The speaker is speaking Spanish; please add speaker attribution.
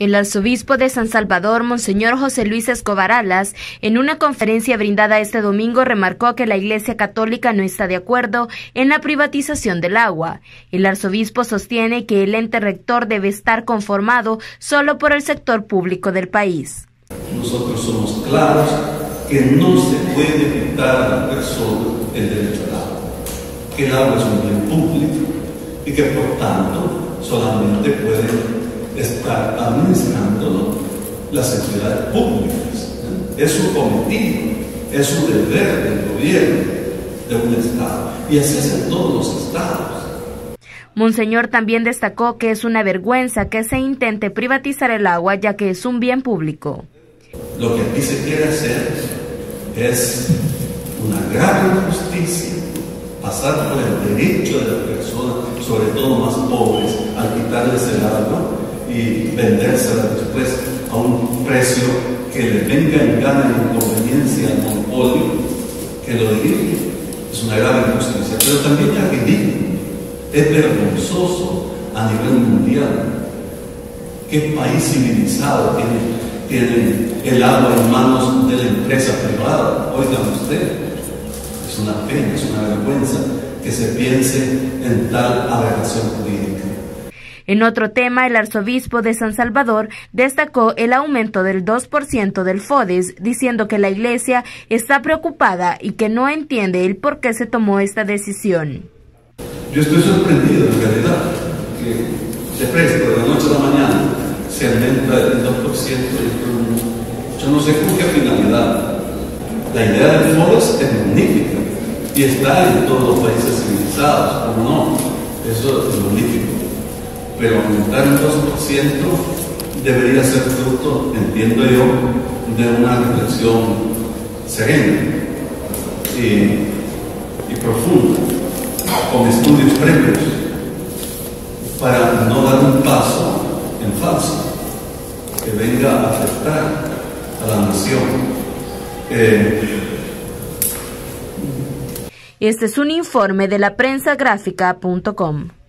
Speaker 1: El arzobispo de San Salvador, Monseñor José Luis Escobar Alas, en una conferencia brindada este domingo, remarcó que la Iglesia Católica no está de acuerdo en la privatización del agua. El arzobispo sostiene que el ente rector debe estar conformado solo por el sector público del país.
Speaker 2: Nosotros somos claros que no se puede quitar a la persona el derecho al agua, que el agua es un bien público y que por tanto solamente puede estar administrando las entidades públicas. Es su cometido, es su deber del gobierno de un Estado. Y así es en todos los estados.
Speaker 1: Monseñor también destacó que es una vergüenza que se intente privatizar el agua ya que es un bien público.
Speaker 2: Lo que aquí se quiere hacer es una gran injusticia, pasar por el derecho de las personas, sobre todo más pobres, al quitarles el agua y vendérsela después a un precio que le venga en gana y inconveniencia al monopolio que lo dirige. Es una grave injusticia, pero también es ridículo, es vergonzoso a nivel mundial. ¿Qué país civilizado tiene, tiene el agua en manos de la empresa privada? Oigan ustedes, es una pena, es una vergüenza que se piense en tal aberración jurídica.
Speaker 1: En otro tema, el arzobispo de San Salvador destacó el aumento del 2% del FODES, diciendo que la iglesia está preocupada y que no entiende el por qué se tomó esta decisión.
Speaker 2: Yo estoy sorprendido en realidad que de presto de la noche a la mañana se aumenta el 2%. Yo no sé con qué finalidad. La idea del FODES es magnífica y está en todos los países civilizados, ¿cómo no? Eso es magnífico pero aumentar un 2% debería ser fruto, entiendo yo, de una reflexión serena y, profunda, con estudios previos, para no dar un paso en falso que venga a afectar a la nación. Eh,
Speaker 1: este es un informe de la prensa gráfica.com.